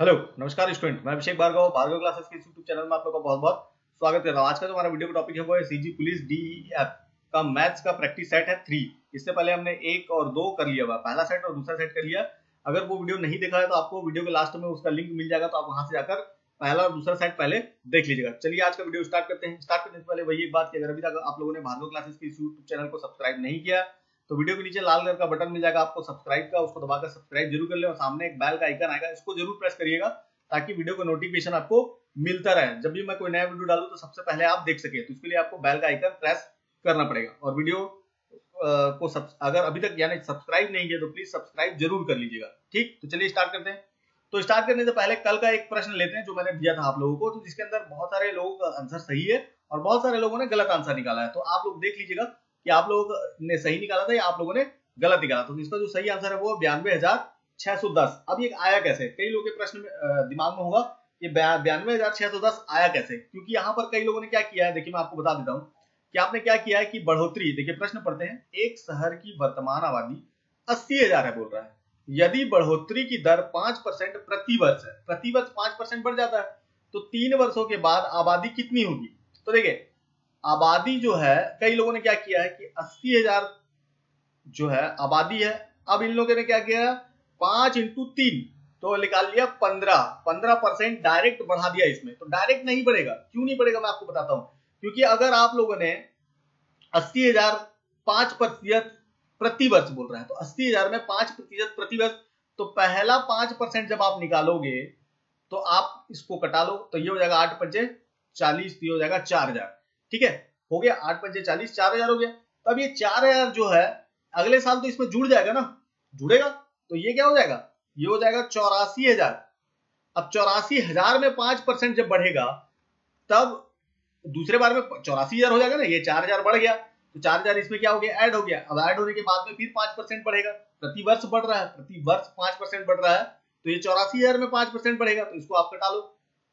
Hello, नमस्कार student, मैं Abhishek Bhargava Bhargava classes के यूट्यूब चैनल में आप लोग का बहुत बहुत स्वागत कर रहा हूँ आज का जो हमारा वीडियो का टॉपिक है, वो है सीजी पुलिस डी एफ़ का मैथ्स का प्रैक्टिस सेट है थ्री इससे पहले हमने एक और दो कर लिया हुआ पहला सेट और दूसरा सेट कर लिया। अगर वो वीडियो नहीं देखा है तो आपको वीडियो के लास्ट में उसका लिंक मिल जाएगा तो आप वहाँ से जाकर पहला और दूसरा सेट पहले देख लीजिएगा। चलिए आज का वीडियो स्टार्ट करते हैं। स्टार्ट करने से पहले वही एक बात की अगर अभी तक आप लोगों ने भार्गव क्लासेस के यूट्यूब चैनल को सब्सक्राइब नहीं किया तो वीडियो के नीचे लाल कलर का बटन मिल जाएगा आपको सब्सक्राइब का, उसको दबाकर सब्सक्राइब ज़रूर कर ले और सामने एक बैल का आइकन आएगा, इसको ज़रूर प्रेस करिएगा ताकि वीडियो का नोटिफिकेशन आपको मिलता रहे। जब भी मैं कोई नया वीडियो डालू तो सबसे पहले आप देख सके तो इसके लिए आपको बैल का आइकन प्रेस करना पड़ेगा। और वीडियो को अगर अभी तक यानी सब्सक्राइब नहीं किया तो प्लीज़ सब्सक्राइब ज़रूर कर लीजिएगा। ठीक? तो चलिए स्टार्ट करते हैं। तो स्टार्ट करने से पहले कल का एक प्रश्न लेते हैं जो मैंने दिया था आप लोगों को तो जिसके अंदर बहुत सारे लोगों का आंसर सही है और बहुत सारे लोगों ने गलत आंसर निकाला है। तो आप लोग देख लीजिएगा कि आप लोगों ने सही निकाला था या आप लोगों ने गलत निकाला तो इसका जो सही आंसर है वो बयानवे हज़ार छह सौ दस। अब ये आया कैसे? कई लोगों के प्रश्न में दिमाग में होगा ये बयानवे हज़ार छह सौ दस आया कैसे? क्योंकि यहाँ पर कई लोगों ने क्या किया है? देखिए मैं आपको बता देता हूँ कि आपने क्या किया है कि बढ़ोतरी, देखिए प्रश्न पढ़ते हैं, एक शहर की वर्तमान आबादी अस्सी हज़ार है बोल रहा है। यदि बढ़ोतरी की दर पाँच परसेंट प्रति वर्ष है प्रति वर्ष पाँच परसेंट बढ़ जाता है तो तीन वर्षों के बाद आबादी कितनी होगी? तो देखिए आबादी जो है, कई लोगों ने क्या किया है कि अस्सी हज़ार जो है आबादी है। अब इन लोगों ने क्या किया पाँच इंटू तीन तो निकाल लिया पंद्रह। पंद्रह परसेंट डायरेक्ट बढ़ा दिया इसमें। तो डायरेक्ट नहीं बढ़ेगा। क्यों नहीं बढ़ेगा मैं आपको बताता हूँ। क्योंकि अगर आप लोगों ने अस्सी हज़ार पाँच प्रतिशत प्रतिवर्ष बोल रहे हैं तो अस्सी हज़ार में पाँच प्रतिशत प्रतिवर्ष तो पहला पाँच परसेंट जब आप निकालोगे तो आप इसको कटा लो तो ये हो जाएगा आठ पंचे चालीस तो ये हो जाएगा चार हज़ार। ठीक है? हो गया, आठ पंचे चालीस, चार हज़ार हो गया। तब ये चार हज़ार जो है, अगले साल तो इसमें जुड़ जाएगा ना? जुड़ेगा? तो ये क्या हो जाएगा? ये हो जाएगा चौरासी हज़ार। अब चौरासी हज़ार में पाँच परसेंट जब बढ़ेगा, तब दूसरे बार में चौरासी हज़ार हो जाएगा ना? ये चार हज़ार बढ़ गया। तो चार हज़ार इसमें क्या हो गया? ऐड हो गया। अब ऐड होने के बाद में फिर पाँच परसेंट बढ़ेगा। प्रति वर्ष बढ़ रहा है। प्रति वर्ष पाँच परसेंट बढ़ रहा है। तो ये चौरासी हज़ार में पाँच परसेंट बढ़ेगा। तो इसको आप कटा लो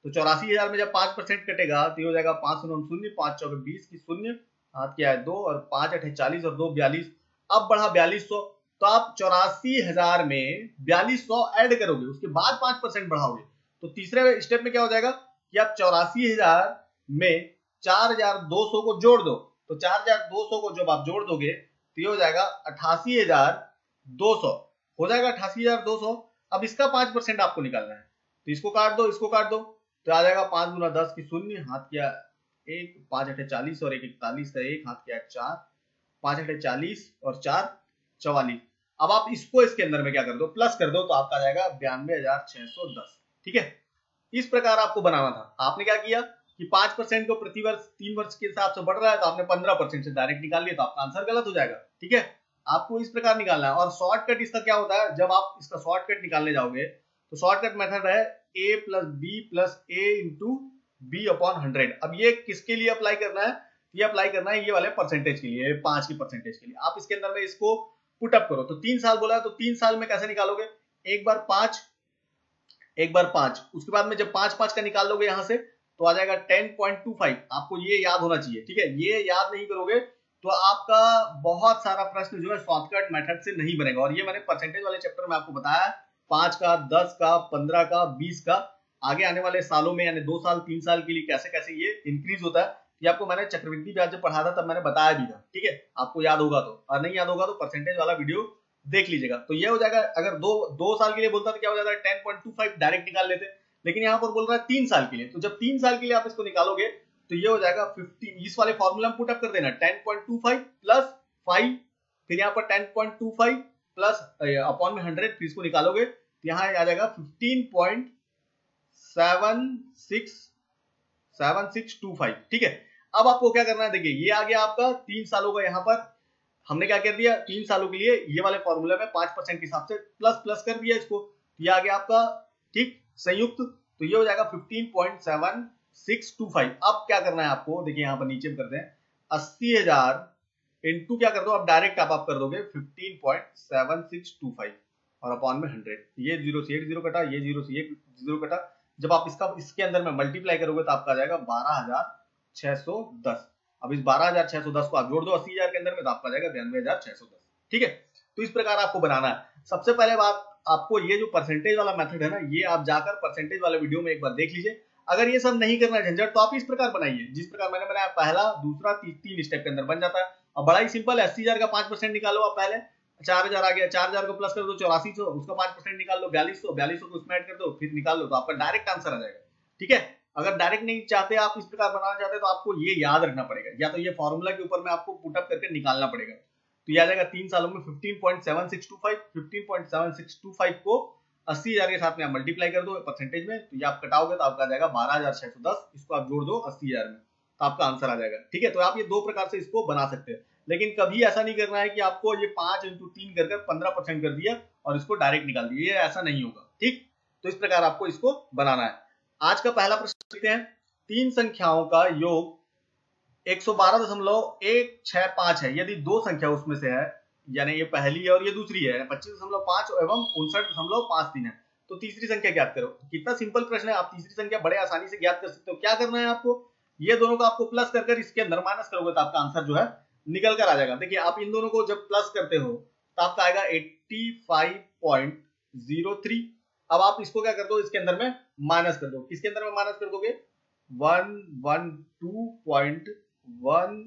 तो चौरासी हज़ार में जब पाँच परसेंट कटेगा तो ये हो जाएगा पाँच सौ शून्य, पाँच चौके बीस की शून्य, हाथ क्या है दो, और पाँच अठे चालीस और दो बयालीस। अब बढ़ा बयालीस सौ तो आप चौरासी हज़ार में बयालीस सौ एड करोगे, उसके बाद पाँच परसेंट बढ़ाओगे। तो तीसरे स्टेप में क्या हो जाएगा कि आप चौरासी हज़ार में चार हज़ार दो सौ को जोड़ दो। तो चार हज़ार दो सौ को जब आप जोड़ दोगे तो ये हो जाएगा अठासी हज़ार दो सौ। हो जाएगा अठासी हज़ार दो सौ। अब इसका पाँच परसेंट आपको निकालना है। तो इसको काट दो, इसको काट दो। तो आ जाएगा पाँच गुना दस की शून्य, हाथ किया एक, पाँच अठे चालीस और एक इकतालीस का एक, हाथ किया चार, पाँच अठे चालीस और चार, चौवालीस। अब आप इसको इसके अंदर में क्या कर दो, प्लस कर दो तो आपका आ जाएगा बयानवे हज़ार छह सौ दस, ठीक है? इस प्रकार आपको बनाना था। आपने क्या किया कि पाँच परसेंट को प्रति वर्ष तीन वर्ष के हिसाब से बढ़ रहा है तो आपने पंद्रह परसेंट से डायरेक्ट निकाल लिया तो आपका आंसर गलत हो जाएगा, ठीक है? आपको इस प्रकार निकालना है। और शॉर्टकट इसका क्या होता है? जब आप इसका शॉर्टकट निकालने जाओगे तो शॉर्टकट मेथड है A plus B plus A into B upon hundred अब ये किसके लिए अप्लाई करना है? ये अप्लाई करना है ये वाले परसेंटेज के लिए, पाँच की परसेंटेज के लिए। आप इसके अंदर में इसको पुटअप करो। तो तीन साल बोला तो तीन साल में कैसे निकालोगे? एक बार पाँच, एक बार पाँच। उसके बाद में जब पाँच पाँच का निकाल लोगे यहाँ से तो आ जाएगा टेन पॉइंट टू फाइव आपको ये याद होना चाहिए, ठीक है? ये याद नहीं करोगे तो आपका बहुत सारा प्रश्न जो है शॉर्टकट मेथड से नहीं बनेगा। और ये मैंने परसेंटेज वाले चैप्टर में आपको बताया पाँच का, दस का, पंद्रह का, बीस का, आगे आने वाले सालों में, यानी दो साल, तीन साल के लिए कैसे कैसे ये इंक्रीज होता है, ये आपको मैंने चक्रवृद्धि ब्याज जब पढ़ा था, तब मैंने बताया भी था, ठीक है? आपको याद होगा तो और नहीं याद होगा तो परसेंटेज वाला वीडियो देख लीजिएगा। तो ये हो जाएगा, अगर दो दो साल के लिए बोलता तो क्या हो जाता है ten point two five direct निकाल लेते, लेकिन यहाँ पर बोल रहा है तीन साल के लिए। तो जब तीन साल के लिए आप इसको निकालोगे तो ये हो जाएगा फिफ्टी इस वाले फॉर्मूला में पुटअप कर देना ten point two five plus five फिर यहाँ पर ten point two five plus upon में हंड्रेड फिर इसको निकालोगे, यहाँ आ जाएगा fifteen point seven six seven six two five ठीक है? अब आपको क्या करना है, देखिए, ये आ गया आपका तीन सालों का यहाँ पर। हमने क्या कर दिया, तीन सालों के लिए ये वाले फॉर्मूला में पाँच परसेंट के हिसाब से प्लस प्लस कर दिया इसको। ये आ गया आपका, ठीक, संयुक्त तो ये हो जाएगा fifteen point seven six two five अब क्या करना है आपको, देखिए यहाँ पर नीचे करते हैं, अस्सी हज़ार इंटू क्या कर दो? अब डायरेक्ट आप, आप कर दोगे fifteen point seven six two five और अपॉन में हंड्रेड ये ज़ीरो से एक ज़ीरो कटा ये ज़ीरो से एक ज़ीरो कटा. जब आप इसका इसके अंदर में मल्टीप्लाई करोगे तो आपका आ जाएगा बारह हज़ार छह सौ दस. अब इस बारह हज़ार छह सौ दस को आप जोड़ दो अस्सी हज़ार के अंदर में तो आपका जाएगा बयानवे ठीक है? तो इस प्रकार आपको बनाना है. सबसे पहले बात आपको ये जो परसेंटेज वाला मेथड है ना ये आप जाकर परसेंटेज वाले वीडियो में एक बार देख लीजिए. अगर ये सब नहीं करना झंझट तो आप इस प्रकार बनाइए. जिस प्रकार मैंने बनाया पहला दूसरा तीन स्टेप के अंदर बन जाता है. और बड़ा ही सिंपल है, अस्सी हज़ार का पाँच परसेंट निकालो आप पहले, चार हज़ार आ गया, चार हज़ार को प्लस कर दो, चौरासी सौ, उसका पाँच परसेंट निकाल लो, बयालीस सौ बयालीस सौ को उसमें ऐड कर दो, फिर निकाल लो तो आपका डायरेक्ट आंसर आ जाएगा, ठीक है? अगर डायरेक्ट नहीं चाहते आप इस प्रकार बनाना चाहते तो आपको ये याद रखना पड़ेगा, या तो ये फॉर्मूला के ऊपर में आपको पुटअप करके निकालना पड़ेगा तो ये आ जाएगा तीन सालों में fifteen point seven six two five fifteen point seven six two five को अस्सी हज़ार के साथ में आप मल्टीप्लाई कर दो परसेंटेज में तो ये आप कटाओगे तो आपका आ जाएगा बारह इसको आप जोड़ दो अस्सी हज़ार में। तो आपका आंसर आ जाएगा। ठीक है? तो आप ये दो प्रकार से इसको बना सकते हैं। लेकिन कभी ऐसा नहीं करना है कि आपको ये पाँच इंटू तीन कर पंद्रह परसेंट कर दिया और इसको डायरेक्ट निकाल दिया। ये ऐसा नहीं होगा। ठीक? तो इस प्रकार आपको इसको बनाना है। आज का पहला प्रश्न देखते हैं। तीन संख्याओं का योग एक है। यदि दो संख्या उसमें से है, यानी ये पहली है और ये दूसरी है पच्चीस दशमलव पाँच एवं उनसठ दशमलव पाँच तीन है। तो तीसरी संख्या ज्ञात करो। कितना सिंपल प्रश्न है। आप तीसरी संख्या बड़े आसानी से ज्ञात कर सकते हो। क्या करना है आपको? ये दोनों को आपको प्लस कर इसके अंदर माइनस करोगे तो आपका आंसर जो है निकल कर आ जाएगा। देखिए, आप इन दोनों को जब प्लस करते हो तो आपका आएगा eighty five point zero three अब आप इसको क्या कर दो, इसके अंदर में माइनस कर दो। किसके अंदर में माइनस कर दोगे one one two point one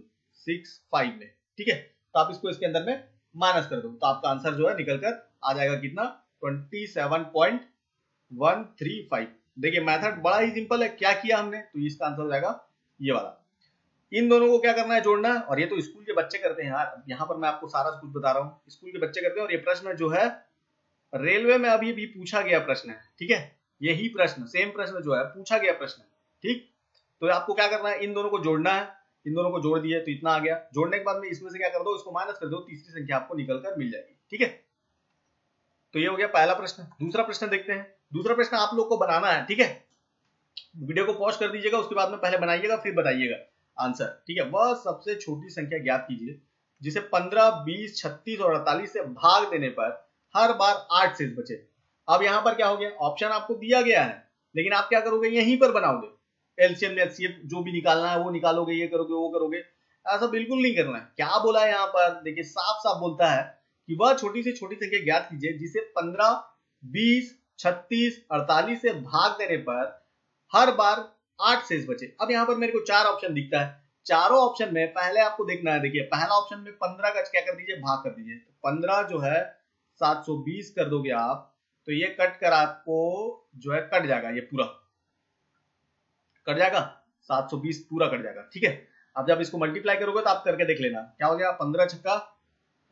six five में। ठीक है? तो आप इसको इसके अंदर में माइनस कर दो तो आपका आंसर जो है निकल कर आ जाएगा कितना? Twenty seven point one three five देखिए, मेथड बड़ा ही सिंपल है। क्या किया हमने? तो इसका आंसर हो जाएगा ये वाला। इन दोनों को क्या करना है जोड़ना? और ये तो स्कूल के बच्चे करते हैं यार। यहाँ पर मैं आपको सारा कुछ बता रहा हूँ। स्कूल के बच्चे करते हैं और ये प्रश्न जो है, रेलवे में अभी भी पूछा गया प्रश्न है, ठीक है? यही प्रश्न सेम प्रश्न जो है, पूछा गया प्रश्न ठीक? तो आपको क्या करना है? इन दोनों को जोड़ना है। इन दोनों को जोड़ दिए तो इतना आ गया। जोड़ने के बाद में इसमें से क्या कर दो? इसको माइनस कर दो, तीसरी संख्या आपको निकल कर मिल जाएगी, ठीक है? तो ये हो गया पहला प्रश्न। दूसरा प्रश्न देखते हैं। दूसरा प्रश्न आप लोग को बनाना है, ठीक है? वीडियो को पॉज कर दीजिएगा उसके बाद में पहले बनाइएगा फिर बताइएगा। आंसर ठीक है? वह सबसे छोटी संख्या ज्ञात कीजिए जिसे 15, 20, 36 और 48 से भाग देने पर हर बार आठ शेष बचे। अब यहाँ पर क्या हो गया? ऑप्शन आपको दिया गया है लेकिन आप क्या करोगे? यहीं पर बनाओगे। एलसीएम एचसीएफ जो भी निकालना है वो निकालोगे ये करोगे वो करोगे। ऐसा बिल्कुल नहीं करना है। क्या बोला है यहाँ पर? देखिए साफ़ साफ़ बोलता है कि वह छोटी से छोटी संख्या ज्ञात कीजिए जिसे पंद्रह बीस छत्तीस अड़तालीस से भाग देने पर हर बार आठ शेष बचे अब यहाँ पर मेरे को चार ऑप्शन दिखता है। चारों ऑप्शन में पहले आपको देखना है, देखिए, पहला ऑप्शन में पंद्रह का क्या कर दीजिए? भाग कर दीजिए। तो पंद्रह जो है, सात सौ बीस कर दोगे आप तो ये कट कर आपको जो है, कट जाएगा ये पूरा। कट जाएगा? 720 पूरा कट जाएगा, ठीक है? अब जब इसको मल्टीप्लाई करोगे तो आप करके देख लेना। क्या हो गया? पंद्रह छक्का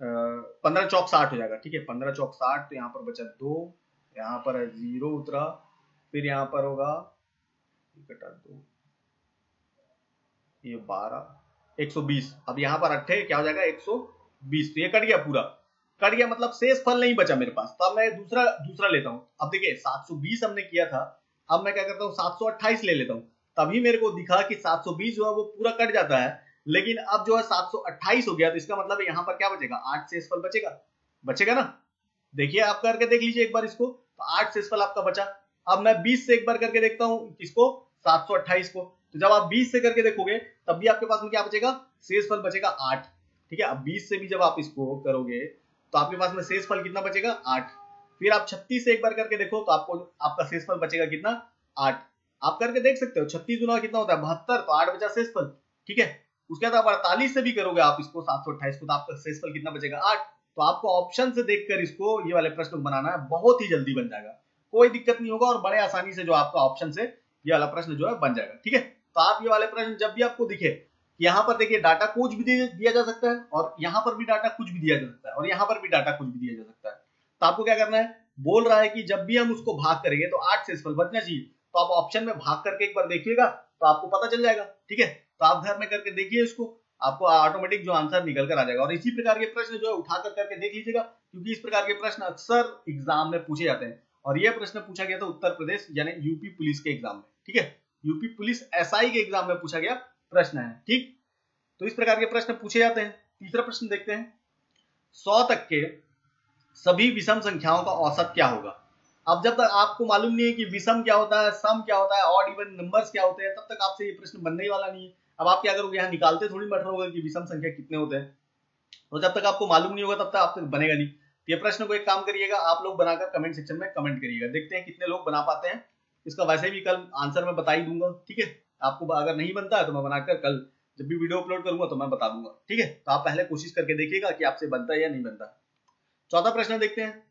पंद्रह चौक साठ हो जाएगा, ठीक है? पंद्रह चौक साठ तो यहाँ पर बचा दो, यहाँ पर ज़ीरो उतरा, फिर यहाँ पर होगा कटा दो। ये बारह, एक सौ बीस। अब यहाँ पर अट्ठे, क्या हो जाएगा? एक सौ बीस। तो ये कट गया पूरा। कट गया मतलब शेष फल नहीं बचा मेरे पास। तो अब मैं दूसरा दूसरा लेता हूँ। अब देखिए 720 हमने किया था। अब मैं क्या करता हूँ 728 ले लेता हूँ। तभी मेरे को दिखा कि 720 जो है वो पूरा कट जाता है। लेकिन अब जो है 728 हो गया तो इसका मतलब यहाँ पर क्या बचेगा? आठ शेष फल बचेगा? बचेगा ना? देखिए, आप करके देख लीजिए एक बार इसको। तो आठ शेष फल आपका बचा। अब मैं 20 से एक बार करके देखता हूँ किसको? 728 को। तो जब आप 20 से करके देखोगे, तब भी आपके पास में क्या बचेगा? शेषफल बचेगा आठ। ठीक है? अब 20 से भी जब आप इसको करोगे तो आपके पास में शेषफल कितना बचेगा? आठ। फिर आप 36 से एक बार करके देखो तो आपको, आपका शेषफल बचेगा कितना? आठ। आप करके देख सकते हो, छत्तीस गुना कितना होता है? बहत्तर तो आठ बचा शेषफल ठीक है? उसके बाद आप अड़तालीस से भी करोगे आप इसको, सात सौ अट्ठाईस को तो आपका शेषफल कितना बचेगा? आठ। तो आपको ऑप्शन से देखकर इसको, ये वाले प्रश्न बनाना है, बहुत ही जल्दी बन जाएगा। कोई दिक्कत नहीं होगा और बड़े आसानी से जो आपका ऑप्शन से ये वाला प्रश्न जो है बन जाएगा, ठीक है? तो आप ये वाले प्रश्न जब भी आपको दिखे यहाँ पर देखिए डाटा कुछ भी दिया जा सकता है और यहाँ पर भी डाटा कुछ भी दिया जा सकता है और यहाँ पर भी डाटा कुछ भी दिया जा सकता है। तो आपको क्या करना है? बोल रहा है कि जब भी हम उसको भाग करेंगे तो आठ शेषफल बचना चाहिए। तो आप ऑप्शन में भाग करके एक बार देखिएगा तो आपको पता चल जाएगा, ठीक है? तो आप घर में करके देखिए इसको, आपको ऑटोमेटिक जो आंसर निकल कर आ जाएगा। और इसी प्रकार के प्रश्न जो है उठा कर करके देख लीजिएगा, क्योंकि इस प्रकार के प्रश्न अक्सर एग्ज़ाम में पूछे जाते हैं। और यह प्रश्न पूछा गया था उत्तर प्रदेश, यानी यूपी पुलिस के एग्ज़ाम में। ठीक है? यूपी पुलिस एसआई के एग्ज़ाम में पूछा गया प्रश्न है, ठीक? तो इस प्रकार के प्रश्न पूछे जाते हैं। तीसरा प्रश्न देखते हैं। सौ तक के सभी विषम संख्याओं का औसत क्या होगा? अब जब तक आपको मालूम नहीं है कि विषम क्या होता है, सम क्या होता है ऑड इवन नंबर्स क्या होते हैं, तब तक आपसे ये प्रश्न बनने ही वाला नहीं है। अब आप क्या करोगे? यहाँ निकालते थोड़ी बैठ होगा कि विषम संख्या कितने होते हैं। तो जब तक आपको मालूम नहीं होगा, तब तक आप तक बनेगा नहीं। ये प्रश्न को एक काम करिएगा, आप लोग बनाकर कमेंट सेक्शन में कमेंट करिएगा। देखते हैं कितने लोग बना पाते हैं। इसका वैसे भी कल आंसर मैं बता ही दूँगा, ठीक है? आपको अगर नहीं बनता है तो मैं बनाकर कल जब भी वीडियो अपलोड करूँगा तो मैं बता दूँगा, ठीक है? तो आप पहले कोशिश करके देखिएगा कि आपसे बनता है या नहीं बनता। चौथा प्रश्न देखते हैं।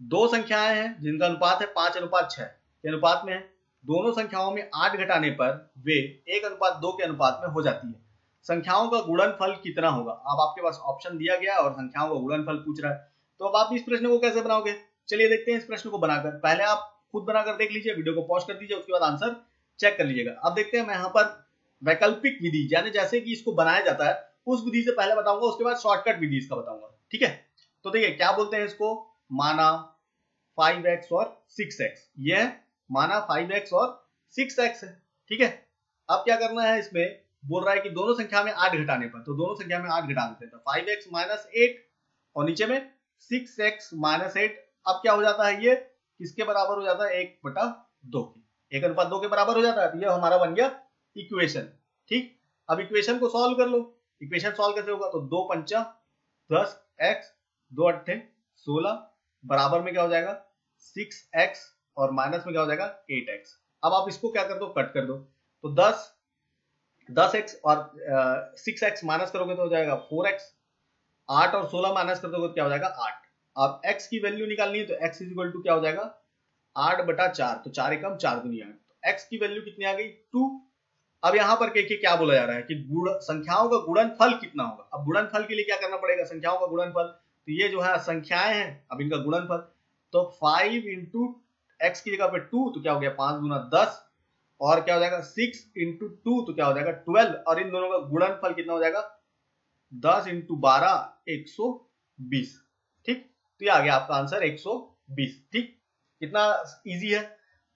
दो संख्याएँ हैं जिनका अनुपात है पाँच, अनुपात छह। के अनुपात में है। दोनों संख्याओं में आठ घटाने पर वे एक अनुपात, दो के अनुपात में हो जाती है। संख्याओं का गुणनफल कितना होगा? अब आपके पास ऑप्शन दिया गया और संख्याओं का गुणनफल पूछ रहा है। तो अब आप इस प्रश्न को कैसे बनाओगे? चलिए देखते हैं इस प्रश्न को बनाकर। पहले आप खुद बनाकर देख लीजिए, वीडियो को पॉज कर दीजिए, उसके बाद आंसर चेक कर लीजिएगा। अब देखते हैं मैं यहाँ पर वैकल्पिक विधि, यानी जैसे कि इसको बनाया जाता है, उस विधि से पहले बताऊँगा, उसके बाद शॉर्टकट विधि इसका बताऊँगा, ठीक है? तो देखिए, क्या बोलते हैं इसको? माना फाइव एक्स और सिक्स एक्स। ये माना फाइव एक्स और सिक्स एक्स है, ठीक है? अब क्या करना है इसमें? बोल रहा है कि दोनों संख्या में आठ घटाने पर तो दोनों संख्या में आठ घटा देते हैं। फाइव एक्स माइनस एट, और नीचे में सिक्स एक्स माइनस एट, अब क्या हो जाता है ये? किसके बराबर हो जाता है? एक बटा दो की। एक अनुपात दो के बराबर हो जाता है तो ये हमारा बन गया इक्वेशन ठीक? अब इक्वेशन को सॉल्व कर लो। इक्वेशन सॉल्व कैसे होगा? तो दो पंचा दस एक्स दो अट्ठे सोलह, बराबर में क्या हो जाएगा? सिक्स एक्स और माइनस में क्या हो जाएगा? एट एक्स अब आप इसको क्या कर दो? कट कर दो। तो दस दस एक्स और सिक्स एक्स माइनस करोगे तो हो जाएगा फोर एक्स आठ और सोलह माइनस कर दोगे तो क्या हो जाएगा? आठ। अब x की वैल्यू निकालनी है तो x इज़ इक्वल टू क्या हो जाएगा? आठ बटा चार तो चार एकम चार दुनिया तो x की वैल्यू कितनी आ गई? टू अब यहाँ पर देखिए क्या बोला जा रहा है कि संख्याओं का गुणनफल कितना होगा? अब गुणनफल के लिए क्या करना पड़ेगा? संख्याओं का गुणनफल। तो ये जो है संख्याएँ हैं, अब इनका गुणनफल। तो फाइव इंटू एक्स की जगह पे टू तो क्या हो गया? पाँच गुना दस। और क्या हो जाएगा? सिक्स इंटू टू तो क्या हो जाएगा? ट्वेल्व और इन दोनों का गुणनफल कितना हो जाएगा? दस इंटू बारह, एक सौ बीस। ठीक? तो ये आ गया आपका आंसर 120 ठीक? कितना इजी है?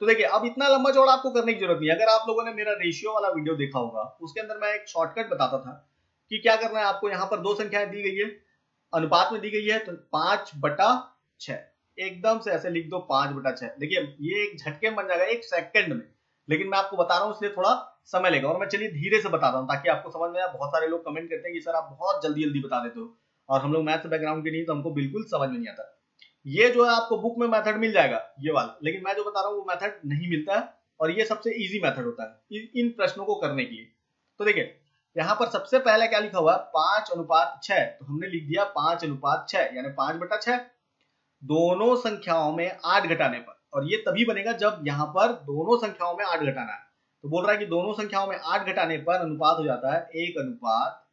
तो देखिए, अब इतना लंबा चौड़ा आपको करने की ज़रूरत नहीं अगर आप लोगों ने मेरा रेशियो वाला वीडियो देखा होगा, उसके अंदर मैं एक शॉर्टकट बताता था कि क्या करना है आपको। यहाँ पर दो संख्याएँ दी गई है। अनुपात में दी गई है तो पाँच बटा छ एकदम से ऐसे लिख दो, पाँच बटा छह। देखिए, ये एक झटके में बन जाएगा, एक सेकंड में। लेकिन मैं आपको बता रहा हूँ, इसलिए थोड़ा समय लेगा। और मैं चलिए धीरे से बता रहा हूँ, ताकि आपको समझ में आए। बहुत सारे लोग कमेंट करते हैं कि, सर, आप बहुत जल्दी जल्दी बता देते हो। और हम लोग मैथ्स बैकग्राउंड के नहीं तो हमको बिल्कुल समझ नहीं आता। ये जो है आपको बुक में मेथड मिल जाएगा, ये वाला। लेकिन मैं जो बता रहा हूँ, वो मेथड नहीं मिलता है और ये सबसे इजी मेथड होता है इन प्रश्नों को करने के लिए। तो देखिए, यहाँ पर सबसे पहले क्या लिखा हुआ है? पाँच अनुपात छह। तो हमने लिख दिया पाँच अनुपात छह, यानी पाँच बटा छह। दोनों संख्याओं में आठ घटाने पर। और ये तभी बनेगा जब यहाँ पर दोनों संख्याओं में आठ घटाना है। तो बोल रहा है कि दोनों संख्याओं में आठ घटाने पर अनुपात हो जाता है एक अनुपात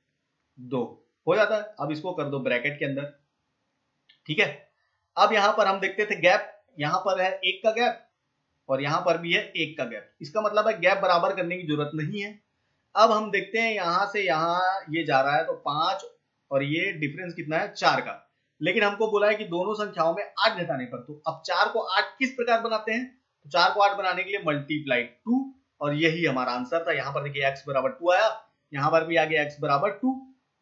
दो। हो जाता है। अब इसको कर दो ब्रैकेट के अंदर। ठीक है? अब यहाँ पर हम देखते थे गैप। यहाँ पर है एक का गैप और यहाँ पर भी है एक का गैप। इसका मतलब है गैप बराबर करने की ज़रूरत नहीं है। अब हम देखते हैं यहाँ से यहाँ ये जा रहा है तो पाँच और ये डिफरेंस कितना है? चार का। लेकिन हमको बोला है कि दोनों संख्याओं में आठ घटाने पर। तो अब चार को आठ किस प्रकार बनाते हैं? तो चार को आठ बनाने के लिए मल्टीप्लाई टू और यही हमारा आंसर था। यहाँ पर देखिए एक्स बराबर टू आया। यहाँ पर भी आ गया एक्स बराबर टू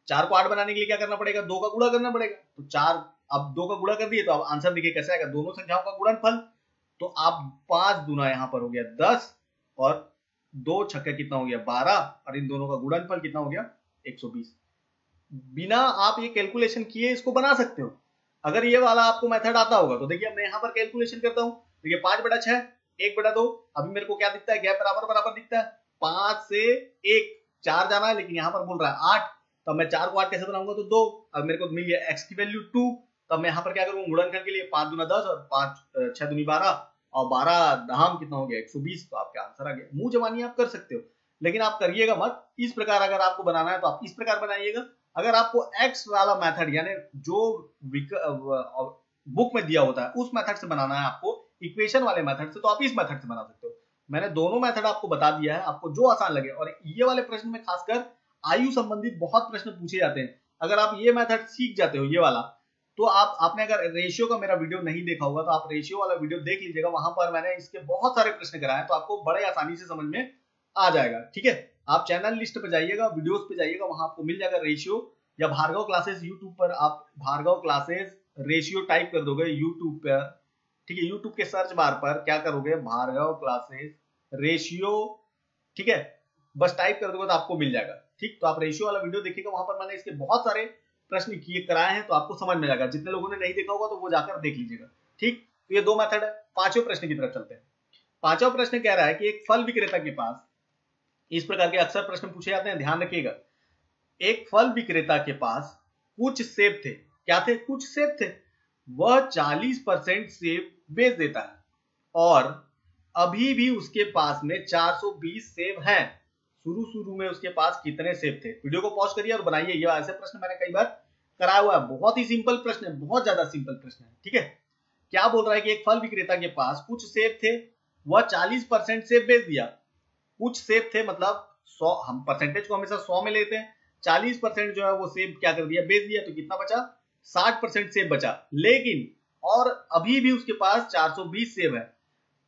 चार को आठ बनाने के लिए क्या करना पड़ेगा? दो का गुणा करना पड़ेगा। तो चार, अब दो का गुणा कर दिए तो अब आंसर देखिए कैसे आएगा। दोनों संख्याओं का गुणनफल तो आप पाँच गुना यहाँ पर हो गया दस और दो छक्के कितना हो गया? बारह। और इन दोनों का गुणनफल कितना हो गया? एक सौ बीस। बिना आप ये कैलकुलेशन किए इसको बना सकते हो। अगर ये वाला आपको मेथड आता होगा तो देखिए मैं यहाँ पर कैलकुलेशन करता हूँ। देखिए पाँच बटा छह, एक बटा दो। अभी मेरे को क्या दिखता है? गैप बराबर बराबर दिखता है। पाँच से एक। चार जाना है, लेकिन यहाँ पर बोल रहा है आठ। तो मैं चार को आठ कैसे बनाऊँगा? तो दो। अब मेरे को मिल गया एक्स की वैल्यू टू तब मैं यहाँ पर क्या करूँगा? गुणनखंड के लिए पाँच दुना दस और पाँच छह दुनी बारह। और बारह धाम कितना हो गया? एक सौ बीस। तो आपका आंसर आ गया मुँह जवानी आप कर सकते हो। लेकिन आप करिएगा मत। इस प्रकार अगर आपको बनाना है तो आप इस प्रकार बनाइएगा। अगर आपको एक्स वाला मेथड यानी जो बुक में दिया होता है, उस मेथड से बनाना है आपको। इक्वेशन वाले मेथड से तो आप इस मेथड से बना सकते हो। मैंने दोनों मेथड आपको बता दिया है। आपको जो आसान लगे। और ये वाले प्रश्न में खासकर आयु संबंधित बहुत प्रश्न पूछे जाते हैं। अगर आप ये मेथड सीख जाते हो, ये वाला तो आप, आपने अगर रेशियो का मेरा वीडियो नहीं देखा होगा तो आप रेशियो वाला वीडियो देख लीजिएगा। वहाँ पर मैंने इसके बहुत सारे प्रश्न कराए तो आपको बड़े आसानी से समझ में आ जाएगा, ठीक है? आप चैनल लिस्ट पर जाइएगा वीडियोस पे जाइएगा, वहाँ आपको मिल जाएगा रेशियो या भार्गव क्लासेस यूट्यूब पर आप भार्गव क्लासेस रेशियो टाइप कर दोगे यूट्यूब पर, ठीक है? यूट्यूब के सर्च बार पर क्या करोगे? भार्गव क्लासेस रेशियो ठीक है? बस टाइप कर दोगे तो आपको मिल जाएगा। ठीक? तो आप रेशियो वाला वीडियो देखिएगा, वहाँ पर मैंने इसके बहुत सारे प्रश्न किए, कराए हैं तो आपको समझ में आएगा जितने लोगों ने नहीं देखा होगा तो वो जाकर देख लीजिएगा। ठीक? तो ये दो मेथड है पाँचवें प्रश्न की तरफ़ चलते हैं। पांचवा प्रश्न कह रहा है कि एक फल विक्रेता के पास इस प्रकार के अक्सर प्रश्न पूछे जाते हैं, ध्यान रखिएगा। एक फल विक्रेता के पास कुछ सेब थे। क्या थे? कुछ सेब थे। वह 40 परसेंट सेब बेच देता है और अभी भी उसके पास में 420 सेब हैं। शुरू शुरू में उसके पास कितने सेब थे? वीडियो को पॉज करिए और बनाइए। ये ऐसे प्रश्न मैंने कई बार कराया हुआ है। बहुत ही सिंपल प्रश्न है, बहुत ज़्यादा सिंपल प्रश्न है, ठीक है? क्या बोल रहा है कि एक फल विक्रेता के पास कुछ सेब थे? वह 40 परसेंट सेब बेच दिया। कुछ सेब थे मतलब सौ, हम परसेंटेज को हमेशा सौ में लेते हैं। चालीस परसेंट जो है वो सेब क्या कर दिया? बेच दिया। तो कितना बचा? साठ परसेंट सेब बचा। लेकिन और अभी भी उसके पास 420 सेब है।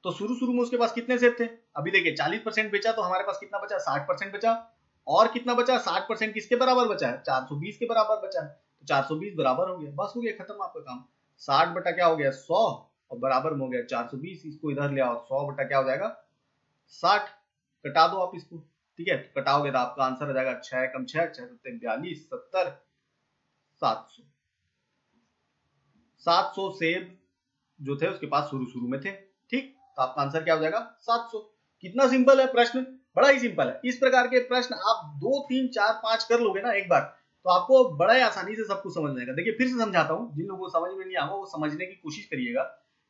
तो शुरू शुरू में उसके पास कितने सेब थे? अभी देखिए 40 परसेंट बेचा तो हमारे पास कितना बचा? 60 परसेंट बचा। और कितना बचा? 60 परसेंट किसके बराबर बचा है? 420 के बराबर बचा है। तो 420 बराबर हो गया। बस हो गया खत्म आपका काम। 60 बटा क्या हो गया? 100 और बराबर में हो गया 420 इसको इधर ले आओ। 100 बटा क्या हो जाएगा? 60 कटा दो आप इसको। ठीक है? कटाओगे तो आपका आंसर हो जाएगा छह कम छह छह सत्तर बयालीस, सत्तर, सात सौ। सात सौ सेब जो थे उसके पास शुरू शुरू में थे। ठीक? तो आपका आंसर क्या हो जाएगा? सात सौ। कितना सिंपल है प्रश्न? बड़ा ही सिंपल है। इस प्रकार के प्रश्न आप दो, तीन, चार, पाँच कर लोगे ना एक बार तो आपको बड़ा ही आसानी से सब कुछ समझ जाएगा। देखिए, फिर से समझाता हूँ। जिन लोगों को समझ में नहीं आवा वो समझने की कोशिश करिएगा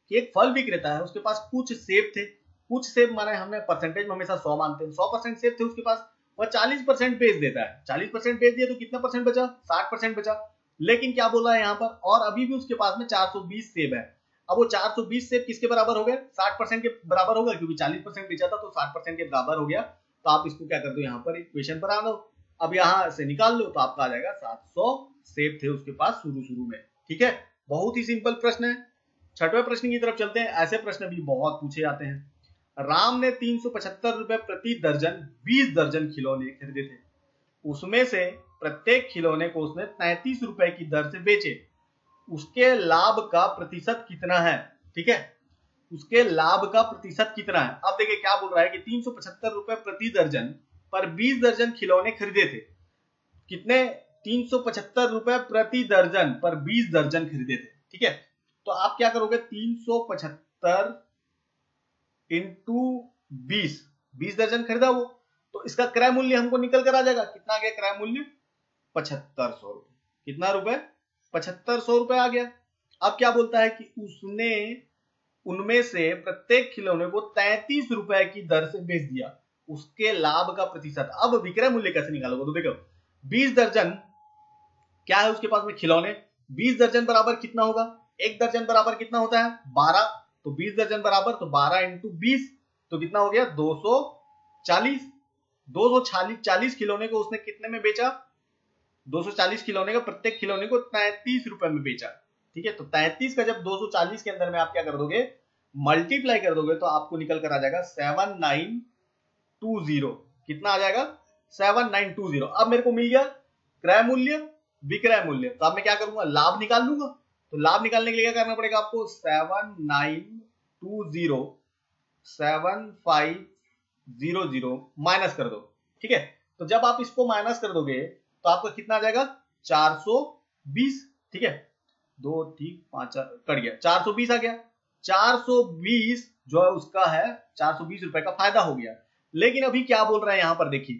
कि एक फल विक्रेता है, उसके पास कुछ सेब थे। कुछ सेब माने हमने परसेंटेज में हमेशा सौ मानते हैं। सौ परसेंट सेब थे उसके पास, वह चालीस परसेंट बेच देता है। चालीस परसेंट बेच दिया तो कितना परसेंट बचा? साठ परसेंट बचा। लेकिन क्या बोला है यहाँ पर? और अभी भी उसके पास में 420 सेब है। अब वो 420 सेब किसके बराबर हो गए? 60 परसेंट के बराबर हो गया क्योंकि 40 परसेंट बेचा था तो 60 परसेंट के बराबर हो गया। तो आप इसको क्या कर दो, यहाँ पर इक्वेशन पर आ दो अब यहाँ से निकाल लो तो आपका आ जाएगा 700 सेब थे उसके पास शुरू शुरू में। ठीक है? बहुत ही सिंपल प्रश्न है। छठवें प्रश्न की तरफ़ चलते हैं। ऐसे प्रश्न भी बहुत पूछे जाते हैं। राम ने तीन सौ पचहत्तर रुपए प्रति दर्जन, बीस दर्जन खिलौने खरीदे थे। उसमें से प्रत्येक खिलौने को उसने तैतीस रुपए की दर से बेचे। उसके लाभ का प्रतिशत कितना है? ठीक है? उसके लाभ का प्रतिशत कितना है? अब देखिए क्या बोल रहा है कि तीन सौ पचहत्तर रुपए प्रति दर्जन पर बीस दर्जन खिलौने खरीदे थे। कितने? तीन सौ पचहत्तर रुपए प्रति दर्जन पर बीस दर्जन खरीदे थे। ठीक है? तो आप क्या करोगे? तीन सौ पचहत्तर इंटू बीस। बीस दर्जन खरीदा वो। तो इसका क्रय मूल्य हमको निकल कर आ जाएगा। कितना गया क्रय मूल्य? पचहत्तर सौ रुपए। कितना रुपए? पचहत्तर सौ रुपए आ गया। अब क्या बोलता है कि उसने उनमें से प्रत्येक खिलौने को तैतीस रुपए की दर से बेच दिया। उसके लाभ का प्रतिशत। अब विक्रय मूल्य कैसे निकालोगे? तो देखो, बीस दर्जन, क्या है उसके पास में खिलौने? बीस दर्जन बराबर कितना होगा? एक दर्जन बराबर कितना होता है? बारह। तो 20 दर्जन बराबर तो 12 इंटू बीस तो कितना हो गया? 240 240 चालीस खिलौने को उसने कितने में बेचा? 240 खिलौने का प्रत्येक खिलौने को तैतीस रुपए में बेचा। ठीक है? तो तैतीस का जब 240 के अंदर में आप क्या कर दोगे? मल्टीप्लाई कर दोगे तो आपको निकल कर आ जाएगा सेवन नाइन टू ज़ीरो कितना आ जाएगा? सेवन नाइन टू ज़ीरो अब मेरे को मिल गया क्रय मूल्य, विक्रय मूल्य। तो अब मैं क्या करूँगा? लाभ निकाल लूँगा। तो लाभ निकालने के लिए क्या करना पड़ेगा आपको? Seven nine two zero seven five zero zero minus कर दो। ठीक है? तो जब आप इसको माइनस कर दोगे तो आपका कितना आ जाएगा? चार सौ बीस, ठीक है? दो ठीक पाँच कट गया। चार सौ बीस आ गया। चार सौ बीस जो है उसका है, चार सौ बीस रुपए का फ़ायदा हो गया। लेकिन अभी क्या बोल रहे हैं यहाँ पर देखिए,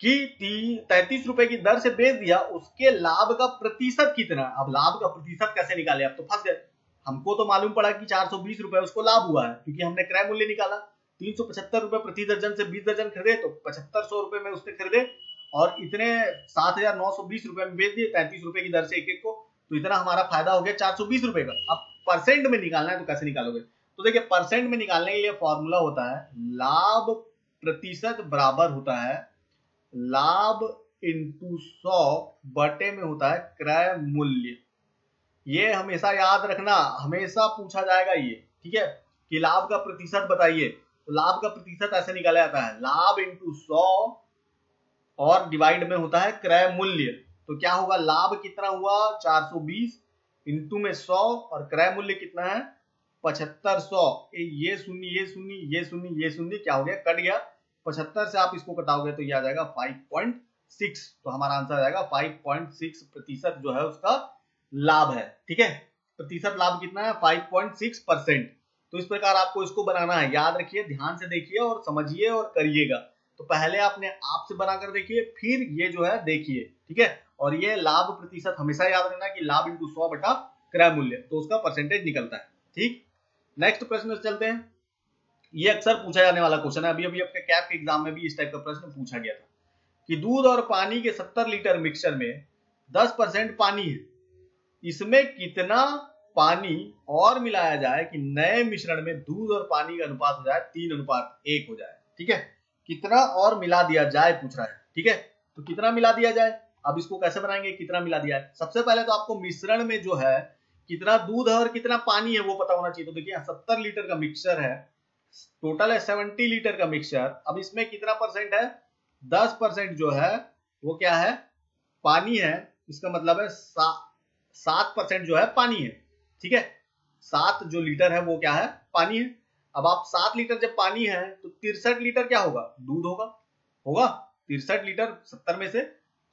कि तैतीस रुपए की दर से बेच दिया, उसके लाभ का प्रतिशत कितना अब लाभ का प्रतिशत कैसे निकाले? अब तो फंस गए। हमको तो मालूम पड़ा कि चार सौ बीस रुपए उसको लाभ हुआ है, क्योंकि हमने क्रय मूल्य निकाला। तीन सौ पचहत्तर रुपए प्रति दर्जन से बीस दर्जन खरीदे तो पचहत्तर सौ रुपए में उसने खरीदे। और इतने सात हज़ार नौ सौ बीस रुपए में बेच दिए, तैतीस रुपए की दर से एक एक को तो इतना हमारा फ़ायदा हो गया चार सौ बीस रुपए का। अब परसेंट में निकालना है तो कैसे निकालोगे? तो देखिए परसेंट में निकालने के लिए फॉर्मूला होता है, लाभ प्रतिशत बराबर होता है, लाभ इंटू सौ बटे में होता है क्रय मूल्य। ये हमेशा याद रखना, हमेशा पूछा जाएगा ये, ठीक है? कि लाभ का प्रतिशत बताइए। तो लाभ का प्रतिशत ऐसे निकाला जाता है, लाभ इंटू सौ और डिवाइड में होता है क्रय मूल्य। तो क्या होगा? लाभ कितना हुआ? 420 इंटू में 100 और क्रय मूल्य कितना है? पचहत्तर सौ। ये शून्य ये शून्य ये शून्य ये शून्य, क्या हो गया? कट गया। पचहत्तर से आप इसको कटाओगे तो ये आ जाएगा फाइव पॉइंट सिक्स। तो हमारा आंसर आ जाएगा फाइव पॉइंट सिक्स प्रतिशत जो है उसका लाभ है। ठीक है? प्रतिशत लाभ कितना है? Five point six percent. तो इस प्रकार आपको इसको बनाना है। याद रखिए, ध्यान से देखिए और समझिए और करिएगा। तो पहले आपने आप से बनाकर देखिए, फिर ये जो है देखिए, ठीक है? और ये लाभ प्रतिशत हमेशा याद रखना कि लाभ इंटू सौ बटा क्रय मूल्य तो उसका परसेंटेज निकलता है, ठीक? नेक्स्ट प्रश्न चलते हैं। ये अक्सर पूछा जाने वाला क्वेश्चन है। अभी अभी आपके कैप के एग्ज़ाम में भी इस टाइप का प्रश्न पूछा गया था कि दूध और पानी के 70 लीटर मिक्सचर में 10 परसेंट पानी है। इसमें कितना पानी और मिलाया जाए कि नए मिश्रण में दूध और पानी का अनुपात हो जाए, तीन अनुपात एक हो जाए, ठीक है? कितना और मिला दिया जाए, पूछ रहा है। ठीक है? तो कितना मिला दिया जाए? अब इसको कैसे बनाएँगे? कितना मिला दिया है सबसे पहले तो आपको मिश्रण में जो है, कितना दूध है और कितना पानी है वो पता होना चाहिए। तो देखिए सत्तर लीटर का मिक्सचर है। टोटल है सेवेंटी लीटर का मिक्सचर अब इसमें कितना परसेंट है? दस परसेंट जो है, वो क्या है? पानी है। इसका मतलब है सात परसेंट जो है पानी है। ठीक है? सात जो लीटर है, वो क्या है? पानी है। अब आप सात लीटर जब पानी है तो तिरसठ लीटर क्या होगा? दूध होगा। होगा? तिरसठ लीटर, सत्तर में से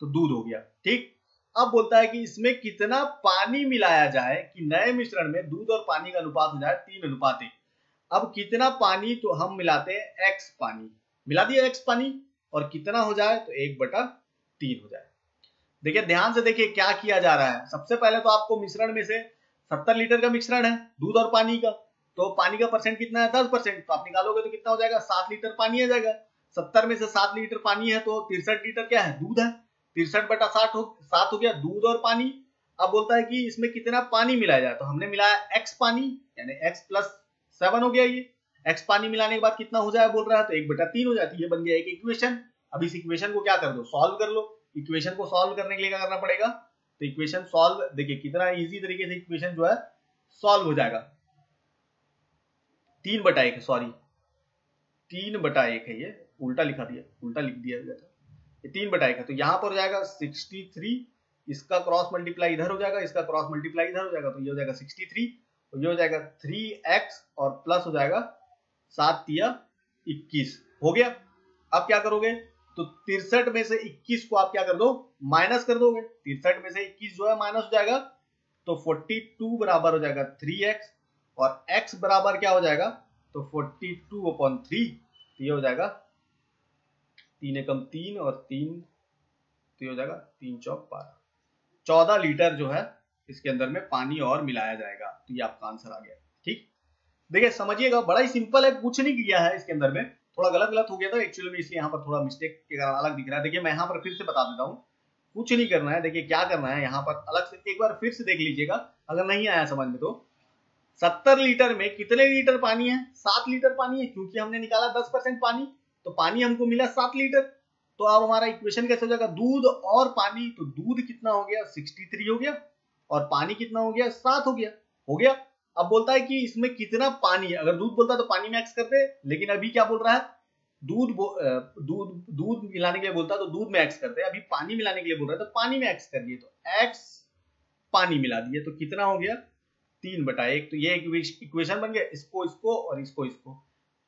तो दूध हो गया। ठीक? अब बोलता है कि इसमें कितना पानी मिलाया जाए कि नए मिश्रण में दूध और पानी का अनुपात हो जाए तीन अनुपात। एक अब कितना पानी तो हम मिलाते हैं एक्स पानी। मिला दिया एक्स पानी, और कितना हो जाए तो एक बटा तीन हो जाए। देखिए, ध्यान से देखिए क्या किया जा रहा है। सबसे पहले तो आपको मिश्रण में से सत्तर लीटर का मिश्रण है, दूध और पानी का। तो पानी का परसेंट कितना है? दस परसेंट। तो आप निकालोगे तो कितना हो जाएगा? सात लीटर पानी आ जाएगा। सत्तर में से सात लीटर पानी है तो तिरसठ लीटर क्या है? दूध है। तिरसठ बटा साठ हो, सात हो गया दूध और पानी। अब बोलता है कि इसमें कितना पानी मिलाया जाए? तो हमने मिलाया एक्स पानी, यानी एक्स प्लस सेवन हो गया ये। एक्स पानी मिलाने के बाद कितना हो जाए बोल रहा है तो एक बटा तीन हो जाती है। बन गया एक इक्वेशन अब इस इक्वेशन को क्या कर दो? सॉल्व कर लो। इक्वेशन को सॉल्व करने के लिए क्या करना पड़ेगा? तो इक्वेशन सॉल्व देखिए कितना इजी तरीके से इक्वेशन जो है सॉल्व हो जाएगा। तीन बटा एक सॉरी तीन बटा एक है ये, उल्टा लिखा दिया, उल्टा लिख दिया गया था। ये तीन बटा एक है तो यहाँ पर हो जाएगा सिक्सटी थ्री इसका क्रॉस मल्टीप्लाई इधर हो जाएगा, इसका क्रॉस मल्टीप्लाई इधर हो जाएगा तो ये हो जाएगा सिक्सटी थ्री तो ये हो जाएगा थ्री एक्स और प्लस हो जाएगा सात तिया इक्कीस। हो गया? अब क्या करोगे? तो तिरसठ में से इक्कीस को आप क्या कर दो? माइनस कर दोगे। तिरसठ में से इक्कीस जो है, माइनस हो जाएगा तो फोर्टी टू बराबर हो जाएगा थ्री एक्स और एक्स बराबर क्या हो जाएगा? तो फोर्टी टू अपॉन थ्री ये हो जाएगा तीन एकम तीन और तीन तो ये हो जाएगा तीन चौक बारह। चौदह लीटर जो है, इसके अंदर में पानी और मिलाया जाएगा। तो ये आपका आंसर आ गया। ठीक? देखिए, समझिएगा, बड़ा ही सिंपल है, कुछ नहीं किया है इसके अंदर में। थोड़ा गलत गलत हो गया था एक्चुअली में इसलिए यहाँ पर थोड़ा मिस्टेक के कारण अलग दिख रहा है। देखिए, मैं यहाँ पर फिर से बता देता हूँ। कुछ नहीं करना है, देखिए क्या करना है, यहाँ पर अलग से एक बार फिर से देख लीजिएगा। अगर नहीं आया समझ में तो। सत्तर लीटर में कितने लीटर पानी है? सात लीटर पानी है, क्योंकि हमने निकाला दस परसेंट पानी तो पानी हमको मिला सात लीटर। तो अब हमारा इक्वेशन कैसे हो जाएगा? दूध और पानी तो दूध कितना हो गया? सिक्सटी थ्री हो गया, और पानी कितना हो गया? सात हो गया। हो गया? अब बोलता है कि इसमें कितना पानी है? अगर दूध बोलता है तो पानी में एक्स करते लेकिन अभी क्या बोल रहा है? दूध दूध दूध मिलाने के लिए बोलता है तो दूध में एक्स करते अभी पानी मिलाने के लिए बोल रहा है तो पानी में एक्स कर दिए तो एक्स पानी मिला दिए तो कितना हो गया? तीन बटा एक तो ये इक्वेशन बन गया, इसको इसको और इसको इसको।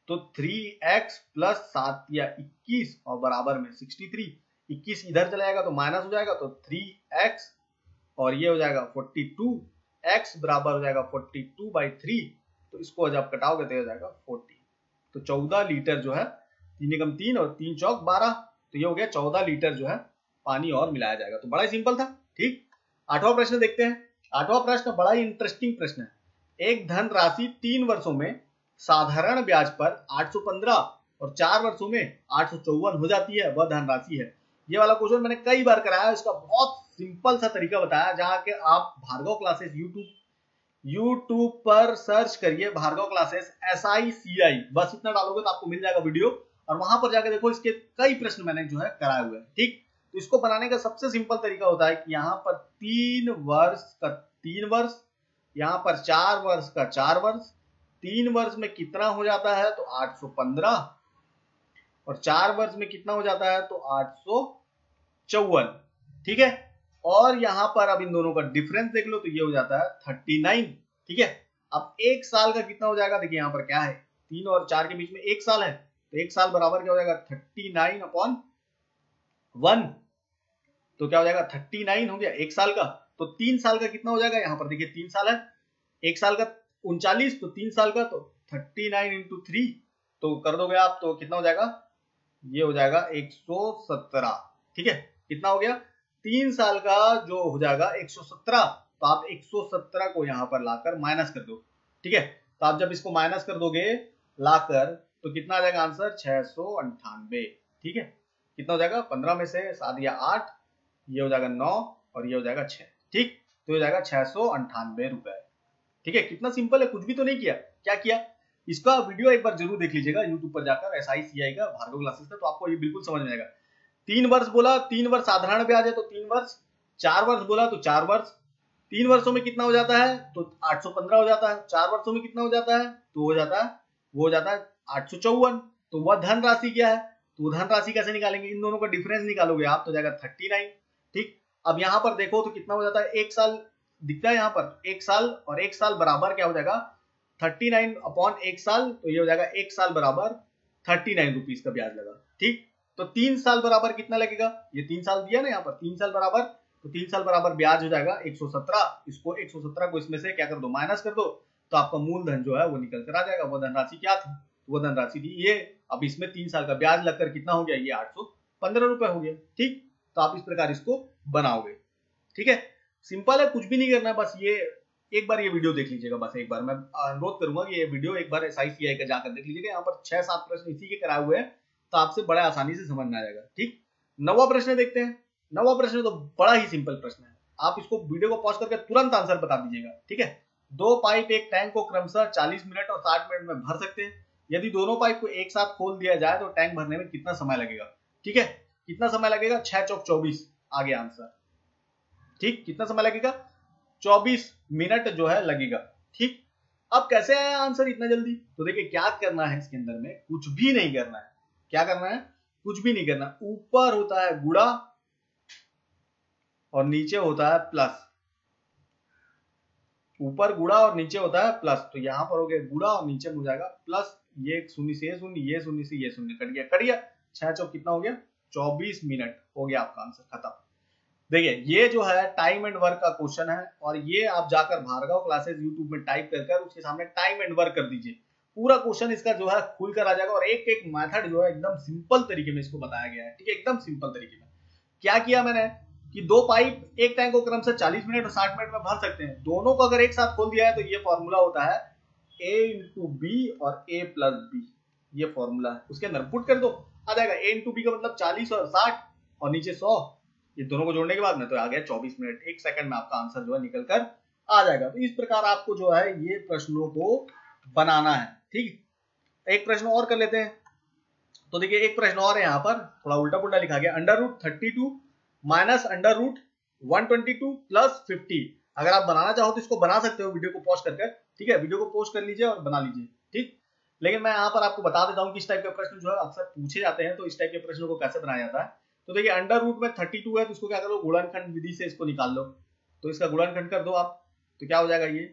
तो थ्री एक्स प्लस सात या इक्कीस और बराबर में सिक्सटी थ्री इक्कीस इधर चला जाएगा तो माइनस हो जाएगा तो थ्री एक्स और ये हो जाएगा फोर्टी टू एक्स बराबर हो जाएगा फोर्टी टू बाई थ्री तो इसको जब कटाओगे तो हो जाएगा फोर्टी तो चौदह लीटर जो है, तीन एकम तीन और तीन चौक बारह तो ये हो गया चौदह लीटर जो है, पानी और मिलाया जाएगा। तो बड़ा ही सिंपल था, ठीक? आठवां प्रश्न देखते हैं। आठवां प्रश्न, बड़ा ही इंटरेस्टिंग प्रश्न है। एक धन राशि तीन वर्षों में साधारण ब्याज पर 815 और चार वर्षों में आठ सौ चौवन हो जाती है, वह धन राशि है। ये वाला क्वेश्चन मैंने कई बार कराया, इसका बहुत सिंपल सा तरीका बताया, जहाँ के आप भार्गव क्लासेस यूट्यूब यूट्यूब पर सर्च करिए Bhargava classes S I C I बस इतना डालोगे तो आपको मिल जाएगा वीडियो और वहाँ पर जाकर देखो इसके कई प्रश्न मैंने जो है कराए हुए हैं, ठीक? तो इसको बनाने का सबसे सिंपल तरीका होता है कि यहाँ पर तीन वर्ष का, तीन वर्ष, यहाँ पर चार वर्ष का चार वर्ष, तीन वर्ष में कितना हो जाता है तो 815 और चार वर्ष में कितना हो जाता है तो आठ सौ चौवन, ठीक है? और यहाँ पर अब इन दोनों का डिफरेंस देख लो तो ये हो जाता है थर्टी नाइन, ठीक है? अब एक साल का कितना हो जाएगा? देखिए यहाँ पर क्या है, तीन और चार के बीच में एक साल है तो एक साल बराबर क्या हो जाएगा? थर्टी नाइन अपॉन वन तो क्या हो जाएगा? थर्टी नाइन हो गया एक साल का तो तीन साल का कितना हो जाएगा? यहाँ पर देखिए तीन साल है। एक साल का उनचालीस तो तीन साल का तो थर्टी नाइन इंटू थ्री तो कर दोगे आप तो कितना हो जाएगा? ये हो जाएगा एक सौ सत्रह, ठीक है? कितना हो गया? तीन साल का जो हो जाएगा एक सौ सत्रह तो आप एक सौ सत्रह को यहाँ पर लाकर माइनस कर दो, ठीक है? तो आप जब इसको माइनस कर दोगे, लाकर तो कितना आ जाएगा आंसर? छह सौ अंठानवे, ठीक है? कितना हो जाएगा? पंद्रह में से सात या आठ ये हो जाएगा नौ और ये हो जाएगा छह। ठीक? तो हो जाएगा छह सौ अंठानवे रुपए। ठीक है? कितना सिंपल है, कुछ भी तो नहीं किया। क्या किया? इसका वीडियो एक बार ज़रूर देख लीजिएगा यूट्यूब पर जाकर एस आई सी आई का भार्गव क्लासेस का तो आपको ये बिल्कुल समझ में आएगा। तीन वर्ष बोला, तीन वर्ष साधारण ब्याज है तो तीन वर्ष। चार वर्ष बोला तो चार वर्ष। तीन वर्षों में कितना हो जाता है? तो 815 हो जाता है। चार वर्षों में कितना हो जाता है? तो हो जाता है, वो हो जाता है आठ सौ चौवन। तो वह धन राशि क्या है? तो धन राशि कैसे निकालेंगे? इन दोनों का डिफरेंस निकालोगे आप तो जाएगा थर्टी नाइन। ठीक? अब यहाँ पर देखो तो कितना हो जाता है? एक साल दिखता है यहाँ पर। एक साल और एक साल बराबर क्या हो जाएगा? थर्टी नाइन अपॉन एक साल तो ये हो जाएगा एक साल बराबर थर्टी नाइन रुपीज़ का ब्याज लगा। ठीक? तो तीन साल बराबर कितना लगेगा? ये तीन साल दिया ना यहाँ पर। तीन साल बराबर तो तीन साल बराबर ब्याज हो जाएगा 117 इसको 117 को इसमें से क्या कर दो? माइनस कर दो। तो आपका मूलधन जो है वो निकल कर आ जाएगा। वो धनराशि क्या थी? वो धनराशि थी ये। अब इसमें तीन साल का ब्याज लगकर कितना हो गया? ये आठ सौ पंद्रह रुपए हो गया। ठीक? तो आप इस प्रकार इसको बनाओगे। ठीक है? सिंपल है, कुछ भी नहीं करना, बस ये एक बार ये वीडियो देख लीजिएगा, बस एक बार। मैं अनुरोध करूँगा कि ये वीडियो एक बार एस आई सी आई का जाकर देख लीजिएगा। यहाँ पर छह सात प्रश्न इसी के कराए हुए हैं तो आपसे बड़ा आसानी से समझ में आ जाएगा। ठीक? नवा प्रश्न देखते हैं। नवा प्रश्न तो बड़ा ही सिंपल प्रश्न है। आप इसको वीडियो को पॉज करके तुरंत आंसर बता दीजिएगा। ठीक है? दो पाइप एक टैंक को क्रमशः 40 मिनट और 60 मिनट में भर सकते हैं। यदि दोनों पाइप को एक साथ खोल दिया जाए तो टैंक भरने में कितना समय लगेगा? ठीक है? कितना समय लगेगा? छह चौक चौबीस, आगे आंसर। ठीक? कितना समय लगेगा? चौबीस मिनट जो है लगेगा। ठीक? अब कैसे आया आंसर इतना जल्दी? तो देखिए, क्या करना है इसके अंदर में? कुछ भी नहीं करना है। क्या करना है? कुछ भी नहीं करना। ऊपर होता है गुड़ा और नीचे होता है प्लस। ऊपर गुड़ा और नीचे होता है प्लस। तो यहाँ पर हो गया गुड़ा और नीचे हो जाएगा प्लस। ये शून्य से ये शून्य ये शून्य से ये शून्य। कट गया कट गया। छह चौक कितना हो गया? चौबीस मिनट हो गया आपका आंसर खत्म। देखिए, ये जो है टाइम एंड वर्क का क्वेश्चन है, और ये आप जाकर भार्गव क्लासेस यूट्यूब में टाइप कर कर उसके सामने टाइम एंड वर्क कर दीजिए। पूरा क्वेश्चन इसका जो है खुल कर आ जाएगा, और एक एक मेथड जो है, एकदम सिंपल तरीके में इसको बताया गया है, ठीक है? एकदम सिंपल तरीके में। क्या किया मैंने कि दो पाइप एक टैंक को क्रम से 40 मिनट और 60 मिनट में भर सकते हैं। दोनों को अगर एक साथ खोल दिया है तो ये फॉर्मूला होता है ए इंटू बी और ए प्लस बी ये फॉर्मूला है। उसके अंदर पुट कर दो। आ जाएगा। एन टू बी का मतलब 40 और 60 और नीचे सौ। ये दोनों को जोड़ने के बाद में तो आ गया 24 मिनट। एक सेकंड में आपका आंसर जो है निकल कर आ जाएगा। तो इस प्रकार आपको जो है ये प्रश्नों को बनाना है। ठीक? एक प्रश्न और कर लेते हैं। तो देखिए, एक प्रश्न और है यहाँ पर। थोड़ा उल्टा पुल्टा लिखा गया। Under root thirty two minus under root one twenty two plus fifty अगर आप बनाना चाहो तो इसको बना सकते हो। वीडियो को पोस्ट करके। ठीक है? वीडियो को पोस्ट कर लीजिए और बना लीजिए। ठीक? लेकिन मैं यहाँ पर आपको बता देता हूँ कि इस टाइप के प्रश्न जो है अक्सर पूछे जाते हैं तो इस टाइप के प्रश्नों को कैसे बनाया जाता है? तो देखिए अंडर रूट में थर्टी टू है तो इसको क्या करो? गुणनखंड विधि से इसको निकाल लो। तो इसका गुणनखंड कर दो आप। तो क्या हो जाएगा ये?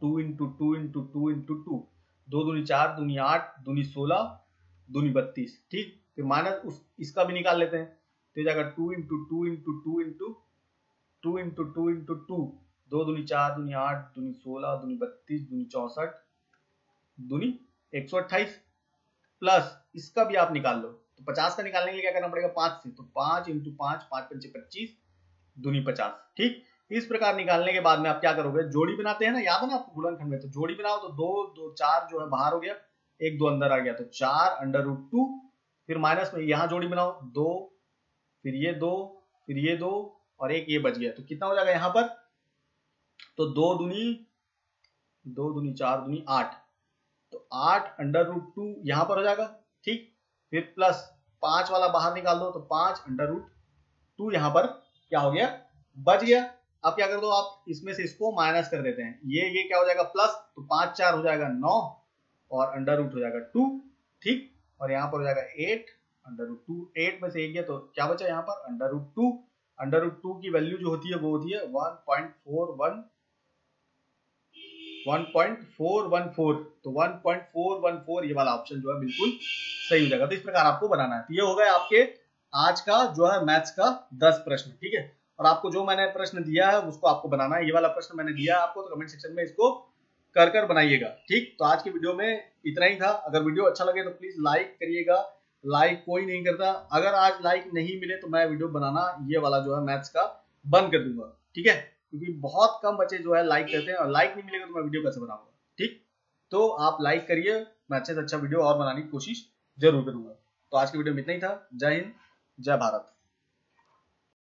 Two into two into two into two दो दूनी चार, दूनी आठ, दूनी सोलह, दूनी बत्तीस। ठीक? तो माइनस उस, इसका भी निकाल लेते हैं। तो जाएगा two into two into two into two into two into two दो दूनी चार, दूनी आठ, दूनी सोलह, दूनी बत्तीस, दूनी चौसठ दूनी, एक सौ अट्ठाईस प्लस इसका भी आप निकाल लो। तो पचास का निकालने के लिए क्या करना पड़ेगा? पाँच से। तो पाँच इंटू पाँच पाँच पंचे पच्चीस, दूनी पचास। ठीक? इस प्रकार निकालने के बाद में आप क्या करोगे? जोड़ी बनाते हैं ना? याद है ना आपको गुणनखंड में? तो जोड़ी बनाओ तो दो दो, चार जो है बाहर हो गया, एक दो अंदर आ गया। तो चार अंडर रूट टू फिर माइनस में यहाँ जोड़ी बनाओ, दो, फिर ये दो, फिर ये दो, और एक ये बच गया। तो कितना हो जाएगा यहाँ पर? तो दो दुनी दो दुनी, चार दुनी, आठ। तो आठ अंडर रूट टू यहाँ पर हो जाएगा, ठीक? फिर प्लस पाँच वाला बाहर निकाल दो तो पाँच अंडर रूट टू यहाँ पर क्या हो गया? बच गया। अब क्या कर दो आप? इसमें से इसको माइनस कर देते हैं। ये ये क्या हो जाएगा? प्लस तो पाँच चार हो जाएगा नौ और अंडर रूट हो जाएगा टू, ठीक? और यहाँ पर हो जाएगा eight under root two eight में से एक गया तो क्या बचा यहाँ पर? Under root two. Under root two की वैल्यू जो होती है, वो होती है one point four one one point four one four तो one point four one four ये वाला ऑप्शन जो है बिल्कुल सही हो जाएगा। तो इस प्रकार आपको बनाना है। तो ये हो गए आपके आज का जो है मैथ्स का दस प्रश्न, ठीक है? और आपको जो मैंने प्रश्न दिया है, उसको आपको बनाना है। ये वाला प्रश्न मैंने दिया आपको तो कमेंट सेक्शन में इसको कर कर बनाइएगा, ठीक? तो आज की वीडियो में इतना ही था। अगर वीडियो अच्छा लगे तो प्लीज़ लाइक करिएगा। लाइक कोई नहीं करता। अगर आज लाइक नहीं मिले तो मैं वीडियो बनाना, ये वाला जो है मैथ्स का बंद कर दूँगा, ठीक है? क्योंकि बहुत कम बच्चे जो है लाइक करते हैं और लाइक नहीं मिलेगा तो मैं वीडियो कैसे बनाऊँगा? ठीक? तो आप लाइक करिए, मैं अच्छे से अच्छा वीडियो और बनाने की कोशिश ज़रूर करूँगा। तो आज की वीडियो में इतना ही था। जय हिंद, जय भारत।